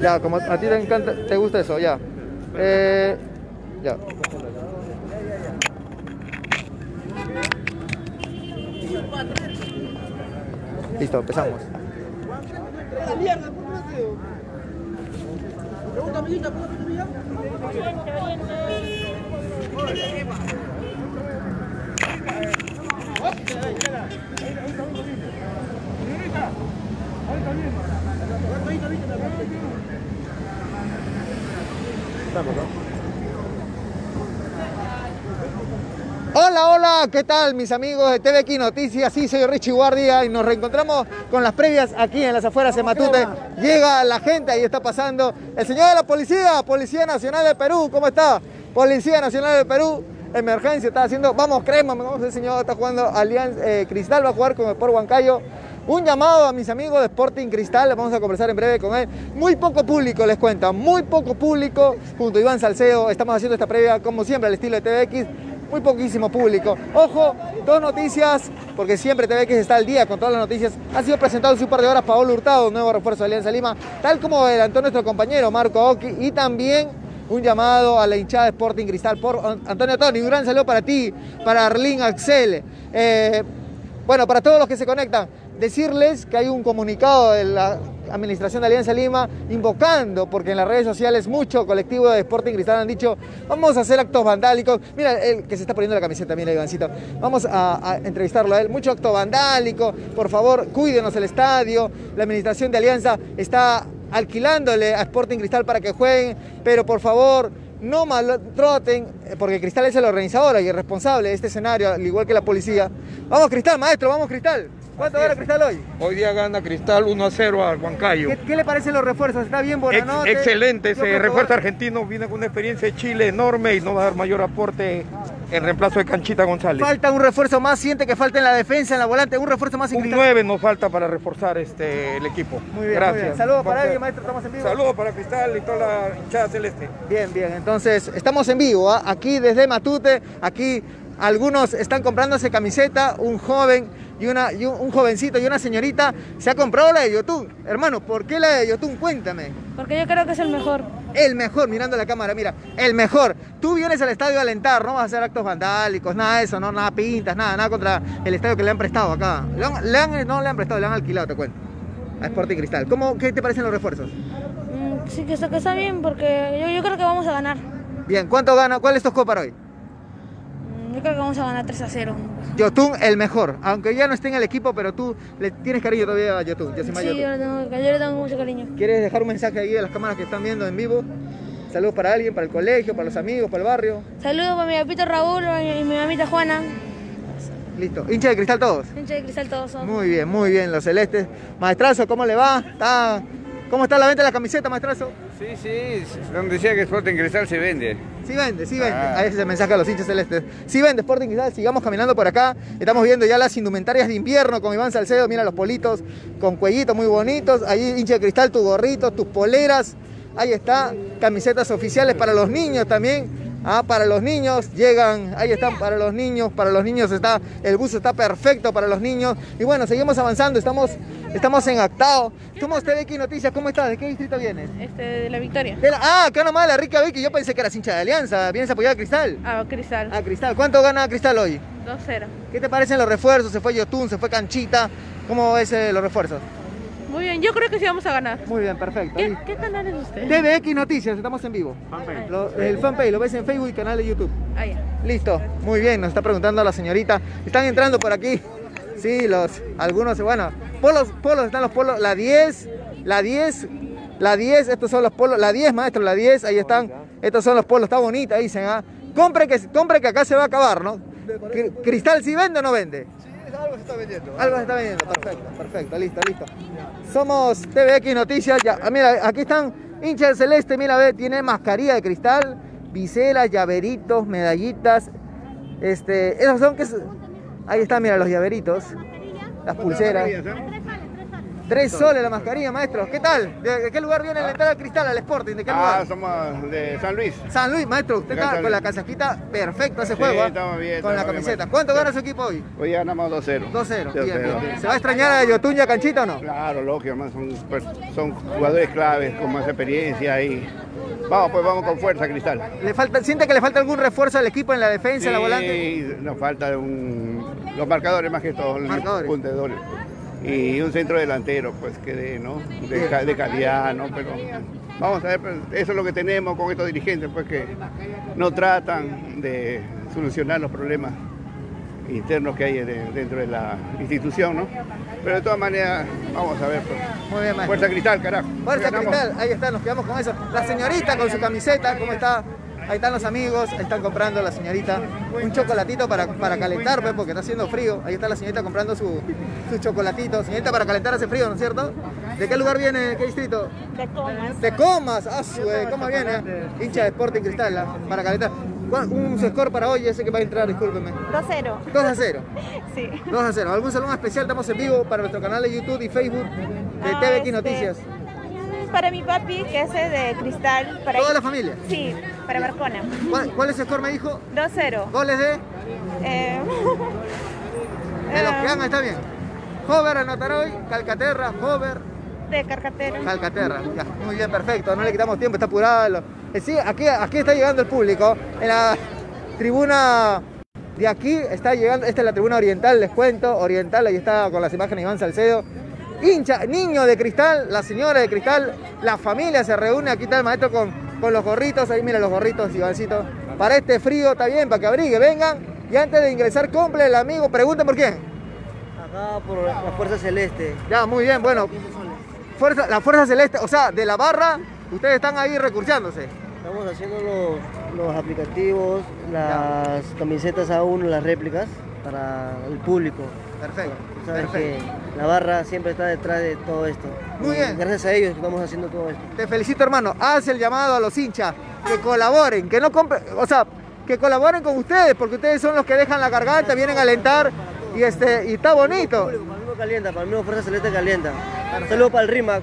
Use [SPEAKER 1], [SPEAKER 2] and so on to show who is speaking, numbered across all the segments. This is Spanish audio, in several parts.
[SPEAKER 1] Ya, como a ti te encanta, te gusta eso, ya. Eh, ya. Listo, empezamos. Hola, hola, ¿qué tal mis amigos de TVX Noticias? Sí, soy Richie Guardia y nos reencontramos con las previas aquí en las afueras de Matute. Llega la gente, ahí está pasando el señor de la policía, Policía Nacional de Perú, ¿cómo está? Policía Nacional de Perú, emergencia, está haciendo, vamos, crema, vamos, el señor está jugando Alianza eh, Cristal, va a jugar con el Sport Huancayo. Un llamado a mis amigos de Sporting Cristal, vamos a conversar en breve con él. Muy poco público, les cuento, muy poco público. Junto a Iván Salceo, estamos haciendo esta previa, como siempre, al estilo de TVX muy poquísimo público. Ojo, dos noticias, porque siempre TVX está al día con todas las noticias. Ha sido presentado hace un par de horas Paolo Hurtado, nuevo refuerzo de Alianza Lima, tal como adelantó nuestro compañero Marco Oki, y también un llamado a la hinchada de Sporting Cristal por Antonio Toni. Un gran saludo para ti, para Arlín Axel. Eh, bueno, para todos los que se conectan, decirles que hay un comunicado de la Administración de Alianza Lima invocando, porque en las redes sociales mucho colectivo de Sporting Cristal han dicho, vamos a hacer actos vandálicos. Mira, el que se está poniendo la camiseta, mira Ivancito, vamos a, entrevistarlo a él. Mucho acto vandálico, por favor, cuídenos el estadio. La Administración de Alianza está alquilándole a Sporting Cristal para que jueguen, pero por favor no maltroten, porque Cristal es el organizador y el responsable de este escenario, al igual que la policía. Vamos Cristal, maestro, vamos Cristal. ¿Cuánto gana Cristal hoy?
[SPEAKER 2] Hoy día gana Cristal 1 a 0 al Huancayo.
[SPEAKER 1] ¿Qué, ¿Qué, le parecen los refuerzos? ¿Está bien Bonanote?
[SPEAKER 2] Ex excelente, ese refuerzo argentino viene con una experiencia de Chile enorme y no va a dar mayor aporte en reemplazo de Canchita González.
[SPEAKER 1] Falta un refuerzo más, siente que falta en la defensa, en la volante, un refuerzo más. En
[SPEAKER 2] un 9 nos falta para reforzar este, el equipo.
[SPEAKER 1] Muy bien,
[SPEAKER 2] Gracias.
[SPEAKER 1] Muy bien. Saludos para alguien, maestro, estamos en vivo.
[SPEAKER 2] Saludos para Cristal y toda la hinchada celeste.
[SPEAKER 1] Bien, bien, entonces estamos en vivo, ¿eh? aquí desde Matute, aquí algunos están comprándose camiseta, un joven y, una, y un, un, jovencito y una señorita se ha comprado la de Yotun. Hermano, ¿por qué la de Yotun? Cuéntame.
[SPEAKER 3] Porque yo creo que es el mejor.
[SPEAKER 1] El mejor, mirando la cámara, mira, el mejor. Tú vienes al estadio a alentar, no vas a hacer actos vandálicos, nada de eso, no, nada pintas, nada, nada contra el estadio que le han prestado acá. Le han, le han, no le han prestado, le han alquilado, te cuento. A Sporting Cristal. ¿Cómo, ¿Qué te parecen los refuerzos?
[SPEAKER 3] Mm, sí, que está, que está bien, porque yo, yo, creo que vamos a ganar.
[SPEAKER 1] Bien, ¿cuánto gana? ¿Cuál es tu para hoy?
[SPEAKER 3] Yo creo que vamos a ganar 3 a 0.
[SPEAKER 1] Yotun el mejor, aunque ya no esté en el equipo, pero tú le tienes cariño todavía a Yotun. Yo soy
[SPEAKER 3] sí, yo le, tengo, yo le tengo mucho cariño.
[SPEAKER 1] ¿Quieres dejar un mensaje ahí a las cámaras que están viendo en vivo? Saludos para alguien, para el colegio, para los amigos, para el barrio.
[SPEAKER 3] Saludos para mi papito Raúl y mi mamita Juana.
[SPEAKER 1] Listo. ¿Hincha de cristal todos?
[SPEAKER 3] Hincha de cristal todos son.
[SPEAKER 1] Muy bien, muy bien, los celestes. Maestrazo, ¿cómo le va? ¿Está... ¿Cómo está la venta de la camiseta, maestrazo?
[SPEAKER 4] Sí, sí, donde decía que Sporting Cristal se vende.
[SPEAKER 1] Sí vende, sí vende. Ah. Ahí es el mensaje a los hinchas celestes. Sí vende Sporting Cristal, sigamos caminando por acá. Estamos viendo ya las indumentarias de invierno con Iván Salcedo. Mira los politos con cuellitos muy bonitos. Ahí hincha de cristal, tus gorritos, tus poleras. Ahí está, camisetas oficiales para los niños también. Ah, para los niños llegan, ahí están para los niños, para los niños está, el bus está perfecto para los niños. Y bueno, seguimos avanzando, estamos, estamos en Actao. Somos TVX Noticias, ¿cómo estás? ¿De qué distrito vienes?
[SPEAKER 3] Este, de la Victoria.
[SPEAKER 1] De la, ah, acá nomás la rica Vicky, yo pensé que eras hincha de Alianza, vienes a apoyar a Cristal.
[SPEAKER 3] Ah, Cristal.
[SPEAKER 1] Ah, Cristal. ¿Cuánto gana Cristal hoy?
[SPEAKER 3] 2-0.
[SPEAKER 1] ¿Qué te parecen los refuerzos? Se fue Yotun, se fue Canchita. ¿Cómo ves eh, los refuerzos?
[SPEAKER 3] Muy bien, yo creo que sí vamos a ganar.
[SPEAKER 1] Muy bien, perfecto.
[SPEAKER 3] ¿Qué, ¿qué canal es usted?
[SPEAKER 1] TVX Noticias, estamos en vivo.
[SPEAKER 3] Fanpage.
[SPEAKER 1] Lo, el fanpage, lo ves en Facebook y canal de YouTube.
[SPEAKER 3] Ah, ya.
[SPEAKER 1] Listo, muy bien, nos está preguntando la señorita. Están entrando por aquí. Sí, los, algunos, bueno, polos, polos, están los polos, la 10, la 10, la 10, estos son los polos, la 10, maestro, la 10, ahí están. Estos son los polos, está bonita, dicen, ¿ah? Compre que, compre que acá se va a acabar, ¿no? ¿Cristal si vende o no vende?
[SPEAKER 5] Algo se está vendiendo.
[SPEAKER 1] Algo se está vendiendo, perfecto, perfecto, listo, listo. Somos TVX Noticias, ya, ah, mira, aquí están hinchas celeste, mira, ve, tiene mascarilla de cristal, viseras, llaveritos, medallitas, este, esos son que, ahí están, mira, los llaveritos, las pulseras. Tres soles la mascarilla, maestro. ¿Qué tal? ¿De, qué lugar viene la entrada al cristal, al Sporting? ¿De qué
[SPEAKER 5] Ah,
[SPEAKER 1] lugar?
[SPEAKER 5] somos de San Luis.
[SPEAKER 1] San Luis, maestro. Usted está con la casajita perfecto ese juego. ¿ah?
[SPEAKER 5] estamos bien,
[SPEAKER 1] Con la camiseta. ¿Cuánto gana su equipo hoy?
[SPEAKER 5] Hoy ganamos 2-0.
[SPEAKER 1] 2-0. Bien,
[SPEAKER 5] 2-0.
[SPEAKER 1] bien, bien. ¿Se va a extrañar a Yotuña Canchita o no?
[SPEAKER 5] Claro, lógico, hermano, son, pues, son jugadores claves con más experiencia y vamos, pues vamos con fuerza, Cristal.
[SPEAKER 1] ¿Le falta, ¿Siente que le falta algún refuerzo al equipo en la defensa, en la volante?
[SPEAKER 5] Sí, nos falta un, los marcadores más que todo,
[SPEAKER 1] Marcadores.
[SPEAKER 5] los puntedores. Y un centro delantero, pues que de, ¿no? de, de calidad, ¿no? Pero vamos a ver, pues, eso es lo que tenemos con estos dirigentes, pues que no tratan de solucionar los problemas internos que hay de- dentro de la institución, ¿no? Pero de todas maneras, vamos a ver, pues,
[SPEAKER 1] Muy bien,
[SPEAKER 5] fuerza cristal, carajo.
[SPEAKER 1] Fuerza. Cristal, ahí está, nos quedamos con eso. La señorita con su camiseta, ¿cómo está? Ahí están los amigos, ahí están comprando la señorita un chocolatito para, para calentar, pues, porque está haciendo frío. Ahí está la señorita comprando su, su chocolatito. Señorita, para calentar hace frío, ¿no es cierto? ¿De qué lugar viene? ¿Qué distrito?
[SPEAKER 3] De comas.
[SPEAKER 1] De Comas, ah, su, de Comas viene, hincha de Sporting Cristal, ah, para calentar. ¿Cuál- Un score para hoy, ese que va a entrar, discúlpeme.
[SPEAKER 3] 2-0.
[SPEAKER 1] 2 a 0.
[SPEAKER 3] Sí.
[SPEAKER 1] 2 a 0. ¿Algún saludo especial? Estamos en vivo para nuestro canal de YouTube y Facebook de
[SPEAKER 3] Ah,
[SPEAKER 1] TVX
[SPEAKER 3] este,
[SPEAKER 1] Noticias.
[SPEAKER 3] Para mi papi, que es de cristal. Para
[SPEAKER 1] ¿Toda la familia?
[SPEAKER 3] Sí, para Marcona.
[SPEAKER 1] ¿Cuál, cuál es el score, me dijo?
[SPEAKER 3] 2-0.
[SPEAKER 1] Goles de...
[SPEAKER 3] Eh,
[SPEAKER 1] De los que hagan está bien. Hover anotará hoy, Calcaterra, Hover,
[SPEAKER 3] de.
[SPEAKER 1] Calcaterra. Ya, muy bien, perfecto. No le quitamos tiempo, está apurado. Lo- Eh, sí, aquí, aquí está llegando el público. En la tribuna de aquí está llegando, esta es la tribuna oriental, les cuento. Oriental, ahí está con las imágenes Iván Salcedo. Hincha, niño de cristal, la señora de cristal, la familia se reúne. Aquí está el maestro con, con los gorritos. Ahí mira los gorritos, Ivancito. Para este frío está bien, para que abrigue, vengan. Y antes de ingresar, cumple el amigo, pregunten por quién.
[SPEAKER 6] Acá por la Fuerza Celeste.
[SPEAKER 1] Ya, muy bien, bueno. Fuerza, la Fuerza Celeste, o sea, de la barra, ustedes están ahí recursándose.
[SPEAKER 6] Estamos haciendo los, los aplicativos, las camisetas aún, las réplicas para el público.
[SPEAKER 1] Perfecto.
[SPEAKER 6] Tú sabes
[SPEAKER 1] perfecto.
[SPEAKER 6] que la barra siempre está detrás de todo esto.
[SPEAKER 1] Muy
[SPEAKER 6] Y
[SPEAKER 1] bien.
[SPEAKER 6] Gracias a ellos que estamos haciendo todo esto.
[SPEAKER 1] Te felicito, hermano. Haz el llamado a los hinchas que colaboren, que no compren, o sea, que colaboren con ustedes, porque ustedes son los que dejan la garganta, vienen a alentar y este y está bonito.
[SPEAKER 6] Para el mismo calienta, para el mismo Fuerza Celeste calienta. Un saludo para el RIMAC,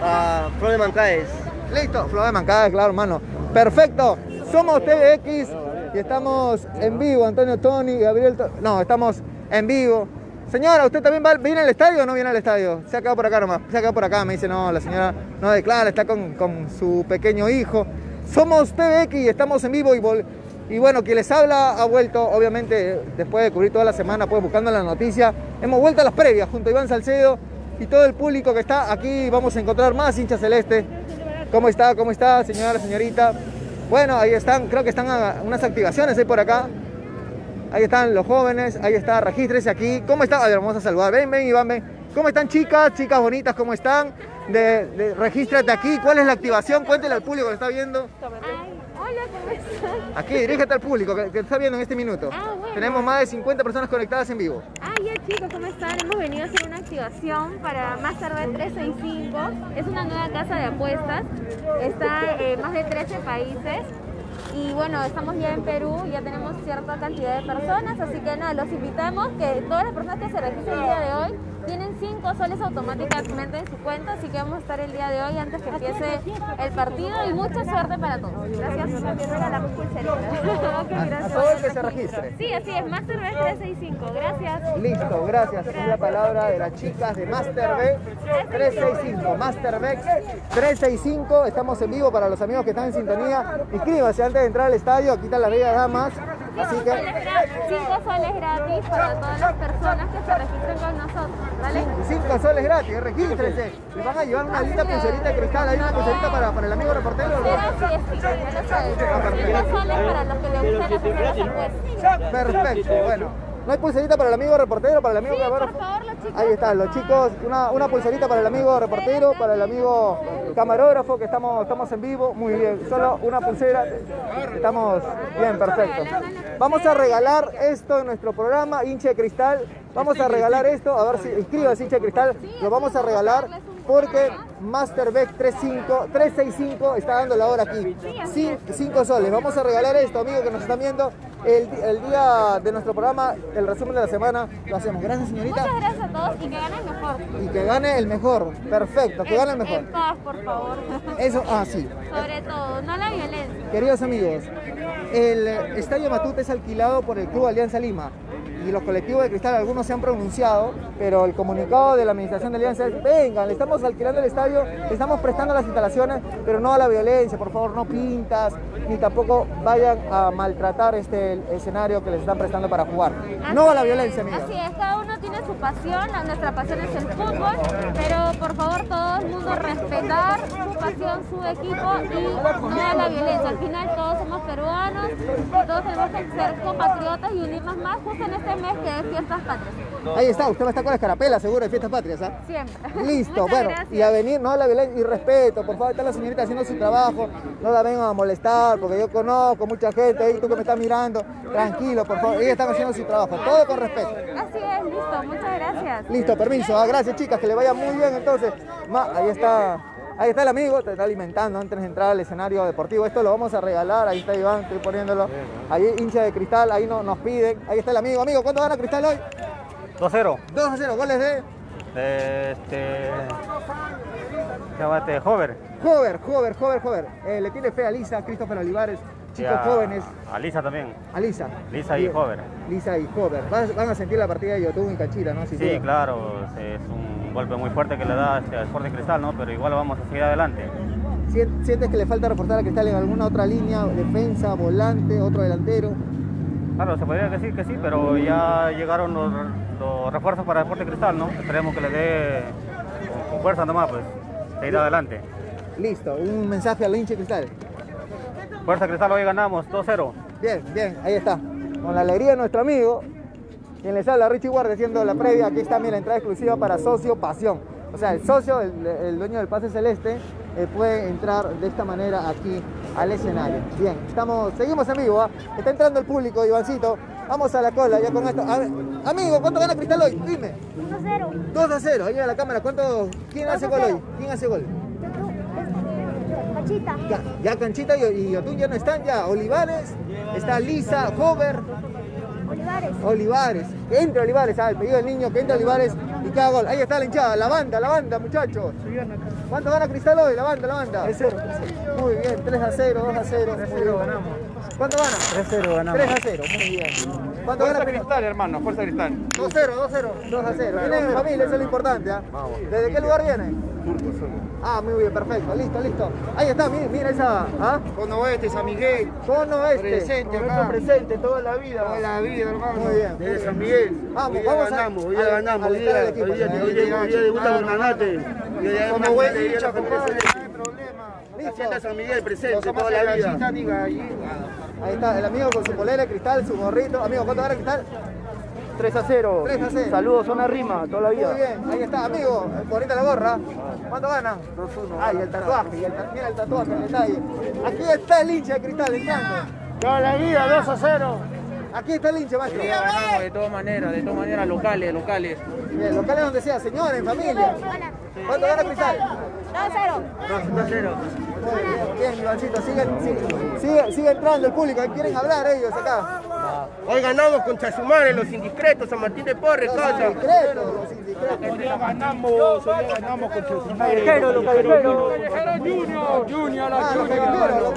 [SPEAKER 6] para Flor de Mancaes.
[SPEAKER 1] Listo, Flor de Mancada, claro, hermano. Perfecto. Somos TVX y estamos en vivo, Antonio Tony, Gabriel. No, estamos en vivo. Señora, ¿usted también va, viene al estadio o no viene al estadio? Se ha quedado por acá nomás. Se ha quedado por acá. Me dice, no, la señora no declara, está con, con su pequeño hijo. Somos TVX y estamos en vivo y bueno, quien les habla ha vuelto, obviamente, después de cubrir toda la semana, pues buscando la noticia. Hemos vuelto a las previas junto a Iván Salcedo y todo el público que está aquí. Vamos a encontrar más hinchas celeste. ¿Cómo está? ¿Cómo está, señora, señorita? Bueno, ahí están, creo que están unas activaciones ahí por acá. Ahí están los jóvenes, ahí está, regístrese aquí. ¿Cómo están? A ver, vamos a saludar. Ven, ven, Iván, ven. ¿Cómo están, chicas? Chicas bonitas, ¿cómo están? De- regístrate aquí. ¿Cuál es la activación? Cuéntele al público que está viendo.
[SPEAKER 7] Ay, hola, ¿cómo estás?
[SPEAKER 1] Aquí, dirígete al público que, que está viendo en este minuto.
[SPEAKER 7] Ah, bueno.
[SPEAKER 1] Tenemos más de 50 personas conectadas en vivo.
[SPEAKER 7] Ah, ya chicos, ¿cómo están? Hemos venido a hacer una activación para Masterbet 365. Es una nueva casa de apuestas. Está en más de 13 países. Y bueno, estamos ya en Perú, ya tenemos cierta cantidad de personas, así que nada, los invitamos que todas las personas que se registren el día de hoy tienen 5 soles automáticamente en su cuenta, así que vamos a estar el día de hoy antes que empiece el partido y mucha suerte para todos. Gracias. También regalamos pulseritas. Ok,
[SPEAKER 1] A, todo el que se registre.
[SPEAKER 7] Sí, así es, Masterbet 365. Gracias.
[SPEAKER 1] Listo, gracias. Es la palabra de las chicas de Masterbeck 365. Masterbeck 365. Estamos en vivo para los amigos que están en sintonía. Inscríbanse antes de entrar al estadio. Aquí están las bellas damas. Así que
[SPEAKER 7] 5 soles gratis para todas las personas que se registren con nosotros, ¿vale?
[SPEAKER 1] 5 soles gratis. Regístrense. Les van a llevar una linda pulserita de cristal. Hay una pulserita para, para el amigo reportero.
[SPEAKER 7] Pero sí, sí, ya lo sabes. 5 soles para los que les gustan hacer las apuestas.
[SPEAKER 1] Perfecto. Bueno. ¿No hay pulserita para el amigo reportero, para el amigo
[SPEAKER 7] Sí,
[SPEAKER 1] camarógrafo?
[SPEAKER 7] por favor, los chicos.
[SPEAKER 1] Ahí están los chicos, una, una pulserita para el amigo reportero, para el amigo camarógrafo, que estamos, estamos en vivo, muy bien, solo una pulsera, estamos bien, perfecto. Vamos a regalar esto en nuestro programa, hincha de cristal, vamos a regalar esto, a ver si inscríbanse hincha de cristal, lo vamos a regalar. Porque Masterbeck 35, 365 está dando la hora aquí. 5 soles. Vamos a regalar esto, amigos que nos están viendo. El, el día de nuestro programa, el resumen de la semana, lo hacemos. Gracias, señorita.
[SPEAKER 7] Muchas gracias a todos y que gane el mejor.
[SPEAKER 1] Y que gane el mejor. Perfecto, que gane el mejor.
[SPEAKER 7] En paz, por favor.
[SPEAKER 1] Eso, ah, sí.
[SPEAKER 7] Sobre todo, no la violencia.
[SPEAKER 1] Queridos amigos, el Estadio Matute es alquilado por el Club Alianza Lima y los colectivos de cristal, algunos se han pronunciado, pero el comunicado de la administración de Alianza es, vengan, le estamos alquilando el estadio, le estamos prestando las instalaciones, pero no a la violencia, por favor, no pintas, ni tampoco vayan a maltratar este escenario que les están prestando para jugar. no a la violencia, amiga.
[SPEAKER 7] Así es, cada uno tiene su pasión, nuestra pasión es el fútbol, pero por favor todo el mundo respetar su pasión, su equipo y no a la violencia. Al final todos somos peruanos, todos tenemos que ser compatriotas y unirnos más justo en este mes que es Fiestas Patrias.
[SPEAKER 1] Ahí está, usted va a estar con la escarapela seguro de Fiestas Patrias, ¿ah?
[SPEAKER 7] Siempre.
[SPEAKER 1] Listo, bueno,
[SPEAKER 7] gracias.
[SPEAKER 1] y a venir, no la violencia, y respeto, por favor, está la señorita haciendo su trabajo, no la vengan a molestar, porque yo conozco mucha gente ahí, tú que me estás mirando, tranquilo, por favor, ellos están haciendo su trabajo, todo con respeto.
[SPEAKER 7] Así es, listo, muchas gracias.
[SPEAKER 1] Listo, permiso, ah, gracias chicas, que le vaya muy bien entonces. Ma, ahí está, ahí está el amigo, te está alimentando antes de entrar al escenario deportivo. Esto lo vamos a regalar, ahí está Iván, estoy poniéndolo. Ahí hincha de cristal, ahí no, nos piden. Ahí está el amigo, amigo, ¿cuánto gana cristal hoy?
[SPEAKER 8] 2-0.
[SPEAKER 1] 2 a 0, goles de
[SPEAKER 8] Este. ¿Qué va este? Hover.
[SPEAKER 1] Jover, Jover, Jover, Jover. Eh, le tiene fe a Lisa, Christopher Olivares, chicos
[SPEAKER 8] Y a-
[SPEAKER 1] jóvenes.
[SPEAKER 8] A Lisa también.
[SPEAKER 1] A Lisa.
[SPEAKER 8] Lisa y Hover.
[SPEAKER 1] Lisa y Jover. Van, van a sentir la partida de Yotun y Cachira, ¿no?
[SPEAKER 8] Sí,
[SPEAKER 1] duda.
[SPEAKER 8] claro, es un golpe muy fuerte que le da este, al Sporting Cristal, ¿no? Pero igual vamos a seguir adelante.
[SPEAKER 1] Sien- ¿Sientes que le falta reforzar a Cristal en alguna otra línea? Defensa, volante, otro delantero.
[SPEAKER 8] Claro, se podría decir que sí, pero ya llegaron los, los refuerzos para el Sporting Cristal, ¿no? Esperemos que le dé con, fuerza nomás, pues, seguir adelante.
[SPEAKER 1] Listo, un mensaje al hincha de Cristal.
[SPEAKER 8] Fuerza Cristal, hoy ganamos 2-0.
[SPEAKER 1] Bien, bien, ahí está. Con la alegría de nuestro amigo, quien les habla, Richie Guardia, haciendo la previa. Aquí está mi la entrada exclusiva para Socio Pasión. O sea, el socio, el, el dueño del pase celeste, eh, puede entrar de esta manera aquí al escenario. Bien, estamos, seguimos en vivo. ¿ah? Está entrando el público, Ivancito. Vamos a la cola ya con esto. A ver, amigo, ¿cuánto gana Cristal hoy? Dime.
[SPEAKER 3] 1-0.
[SPEAKER 1] 2 a 0. Ahí a la cámara. ¿Cuánto? ¿Quién hace gol hoy? ¿Quién hace gol?
[SPEAKER 3] Machita.
[SPEAKER 1] Ya, ya Canchita y, y Yotun ya no están, ya. Olivares, está Lisa, Hover,
[SPEAKER 3] Olivares.
[SPEAKER 1] Olivares. Que entre Olivares, ah, el pedido del niño, que entre Olivares y que haga gol. Ahí está la hinchada, la banda, la banda, muchachos. ¿Cuánto gana Cristal hoy? La banda, la banda. 3 Muy bien, 3 a 0, 2 a 0. 3 0 ganamos. ¿Cuánto gana?
[SPEAKER 6] 3 0 ganamos.
[SPEAKER 1] 3 a 0, muy bien. ¿Cuánto gana Cristal?
[SPEAKER 2] hermano, fuerza cristal.
[SPEAKER 1] 2 0, 2 0. 2 a 0. Viene mi familia, eso es lo importante. ¿ah? ¿Desde qué lugar viene? Ah, muy bien, perfecto. Listo, listo. Ahí está, mira, mira esa. ¿ah?
[SPEAKER 2] Cono Oeste, San Miguel.
[SPEAKER 1] Cono este.
[SPEAKER 2] Presente acá.
[SPEAKER 1] presente toda la vida.
[SPEAKER 2] Toda la vida, hermano.
[SPEAKER 1] Muy bien.
[SPEAKER 2] Desde San Miguel.
[SPEAKER 1] Vamos,
[SPEAKER 2] Hoy
[SPEAKER 1] vamos a-
[SPEAKER 2] ganamos, hoy
[SPEAKER 1] al-
[SPEAKER 2] día ganamos, hoy día,
[SPEAKER 1] equipo.
[SPEAKER 2] hoy día, hoy día, hoy día debuta. Hoy alegría
[SPEAKER 1] hincha,
[SPEAKER 2] la familia
[SPEAKER 1] compadre.
[SPEAKER 2] celeste.
[SPEAKER 1] Listo.
[SPEAKER 2] Hacienda San Miguel presente toda la vida.
[SPEAKER 1] Ahí está, el amigo con su polera de cristal, su gorrito. Amigo, ¿cuánto gana cristal?
[SPEAKER 6] 3 a 0.
[SPEAKER 1] 3 a 0.
[SPEAKER 6] Saludos, zona rima, toda la
[SPEAKER 1] Muy
[SPEAKER 6] vida.
[SPEAKER 1] bien, ahí está, amigo. Bonita la gorra. ¿Cuánto gana? 2-1. Ay, el tatuaje, y el mira el tatuaje, el detalle. Aquí está el hincha de cristal entrando.
[SPEAKER 6] Toda la vida, 2 a 0.
[SPEAKER 1] Aquí está el hincha, maestro.
[SPEAKER 9] ganamos de todas maneras, de todas maneras locales, locales.
[SPEAKER 1] Bien, locales donde sea, señores, en familia. ¿Cuánto gana cristal?
[SPEAKER 3] 2-0.
[SPEAKER 6] 2 a 0.
[SPEAKER 1] Muy bien, bien, Ivancito, sigue, sigue, sigue, sigue entrando el público, quieren hablar ellos acá.
[SPEAKER 2] Hoy ganamos contra su madre, los indiscretos, San Martín de Porres,
[SPEAKER 1] Los
[SPEAKER 2] causa.
[SPEAKER 1] indiscretos, los indiscretos.
[SPEAKER 2] Hoy día ganamos, hoy día ganamos contra su madre.
[SPEAKER 6] Callejero, los callejeros.
[SPEAKER 2] Junior, Junior,
[SPEAKER 1] Ah, los callejeros, los-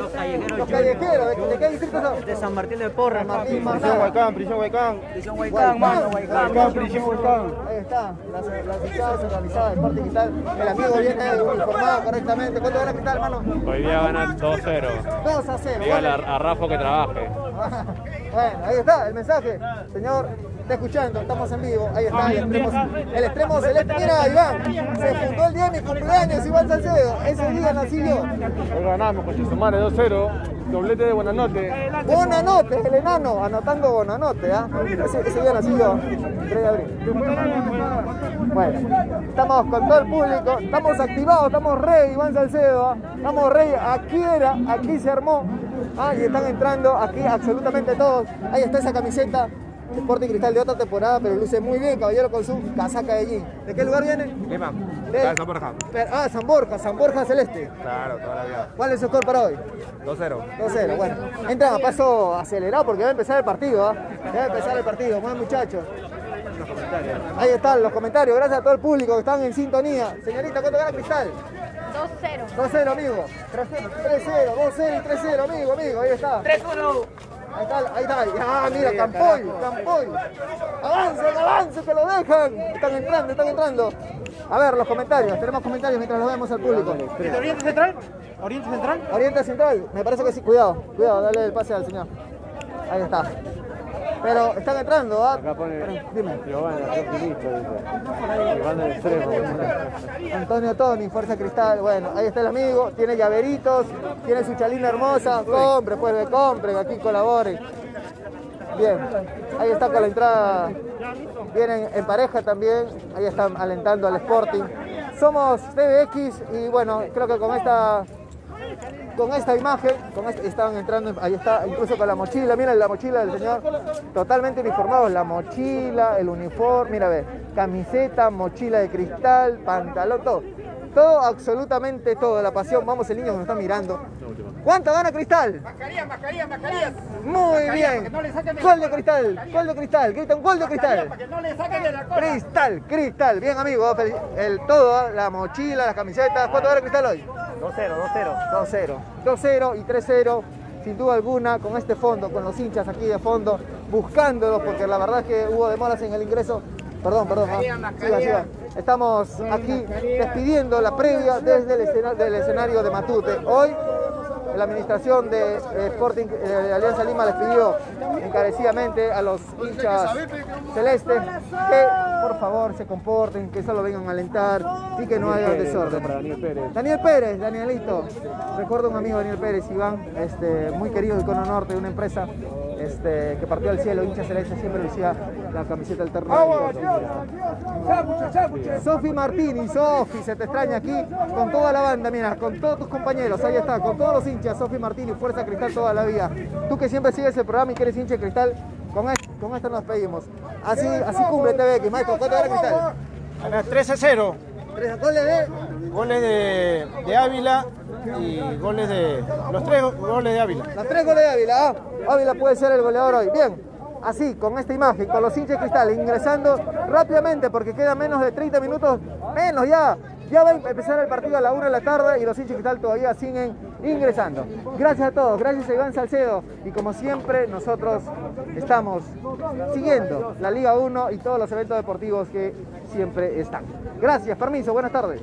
[SPEAKER 1] los callejeros, ¿de, qué distrito son?
[SPEAKER 6] De San Martín de Porres,
[SPEAKER 1] Martín
[SPEAKER 2] Prisión. Huaycán, prisión Huaycán.
[SPEAKER 6] Prisión
[SPEAKER 1] Huaycán, mano,
[SPEAKER 2] Huaycán, prisión Huaycán.
[SPEAKER 1] Ahí está, las, hinchadas organizadas de Sporting Cristal. El amigo viene uniformado correctamente. ¿Cuánto gana Cristal, hermano?
[SPEAKER 10] Hoy día ganan 2-0.
[SPEAKER 1] 2 a 0.
[SPEAKER 10] Dígale a, a Rafa que trabaje.
[SPEAKER 1] Bueno, ahí está el mensaje. Señor, está escuchando, estamos en vivo. Ahí está el extremo, el extremo celeste. Mira, Iván, se fundó el día de mi cumpleaños, Iván Salcedo. Ese día nací yo.
[SPEAKER 2] Hoy ganamos contra su madre 2-0. Doblete de Buenanote.
[SPEAKER 1] Bonanote, el enano, anotando Bonanote, ¿ah? Ese, ese día nací yo, 3 de abril. Bueno, estamos con todo el público, estamos activados, estamos rey, Iván Salcedo, ¿ah? estamos rey, aquí era, aquí se armó, ah, y están entrando aquí absolutamente todos. Ahí está esa camiseta, Sporting Cristal de otra temporada, pero luce muy bien, caballero, con su casaca de jean. ¿De qué lugar viene?
[SPEAKER 2] Lima.
[SPEAKER 1] De-
[SPEAKER 11] en San Borja.
[SPEAKER 1] Ah, San Borja, San Borja Celeste.
[SPEAKER 11] Claro, toda la vida.
[SPEAKER 1] ¿Cuál es su score para hoy?
[SPEAKER 11] 2-0.
[SPEAKER 1] 2-0, bueno. Entran a paso acelerado porque va a empezar el partido, ¿ah? Va a empezar el partido, buen muchachos. Ahí están los comentarios, gracias a todo el público que están en sintonía. Señorita, ¿cuánto gana Cristal?
[SPEAKER 7] 2-0.
[SPEAKER 1] 2-0, amigo. 3-0, 2-0 y 3-0, amigo, amigo. Ahí está.
[SPEAKER 7] 3-1.
[SPEAKER 1] Ahí está, ahí está. Ah, mira, Campoy, Campoy. Avancen, avancen, que lo dejan. Están entrando, están entrando. A ver, los comentarios. Tenemos comentarios mientras los vemos al público.
[SPEAKER 9] ¿Oriente Central? ¿Oriente Central?
[SPEAKER 1] Oriente Central, me parece que sí. Cuidado, cuidado, dale el pase al señor. Ahí está. Pero están entrando, ¿ah? Pero, Dime. Antonio Toni, Fuerza Cristal. Bueno, ahí está el amigo. Tiene llaveritos, tiene su chalina hermosa. Compre, pues, compren, aquí colaboren. Bien, ahí está con la entrada. Vienen en pareja también. Ahí están alentando al Sporting. Somos TVX y bueno, creo que con esta con esta imagen, con este- están entrando, ahí está, incluso con la mochila, miren la mochila del señor, totalmente uniformados, la mochila, el uniforme, mira, ve, camiseta, mochila de cristal, pantalón, todo, todo, absolutamente todo, la pasión, vamos el niño nos está mirando. ¿Cuánto gana Cristal?
[SPEAKER 12] Mascarillas, mascarillas, mascarillas.
[SPEAKER 1] Muy bien. Gol de Cristal, gol de Cristal, grita un gol de Cristal.
[SPEAKER 12] Para que no le saquen de la cola.
[SPEAKER 1] Cristal, Cristal, bien amigo, el todo, la mochila, las camisetas, ¿cuánto gana Cristal hoy?
[SPEAKER 8] 2-0, 2-0.
[SPEAKER 1] 2-0. 2-0 y 3-0, sin duda alguna, con este fondo, con los hinchas aquí de fondo, buscándolos, porque la verdad es que hubo demoras en el ingreso. Perdón, perdón. ah. Siga, siga. Estamos aquí despidiendo la previa desde el del escenario de Matute. Hoy la administración de eh, Sporting eh, de Alianza Lima les pidió encarecidamente a los hinchas celestes que por favor se comporten, que solo vengan a alentar y que no haya desorden.
[SPEAKER 11] Daniel Pérez.
[SPEAKER 1] Daniel Pérez, Danielito. Recuerdo un amigo Daniel Pérez, Iván, este, muy querido de Cono Norte, de una empresa este, que partió al cielo, hincha celeste, siempre lucía la camiseta alternativa. Sofi Martini, Sofi, se te extraña aquí con toda la banda, mira, con todos tus compañeros, ahí está, con todos los hinchas, Sofi Martini, Fuerza Cristal toda la vida. Tú que siempre sigues el programa y que eres hincha de Cristal, con esto, con esto nos pedimos. Así, así cumple TVX, maestro, ¿cuánto era Cristal?
[SPEAKER 13] 3 a 0.
[SPEAKER 1] Tres goles de
[SPEAKER 13] Goles de, de Ávila y goles de. Los tres goles de Ávila.
[SPEAKER 1] Los tres goles de Ávila. ah. Ávila puede ser el goleador hoy. Bien, así, con esta imagen, con los hinchas de cristal, ingresando rápidamente porque quedan menos de 30 minutos, menos ya. Ya va a empezar el partido a la 1 de la tarde y los hinchas cristal todavía siguen ingresando. Gracias a todos, gracias a Iván Salcedo y como siempre nosotros estamos siguiendo la Liga 1 y todos los eventos deportivos que siempre están. Gracias, permiso, buenas tardes.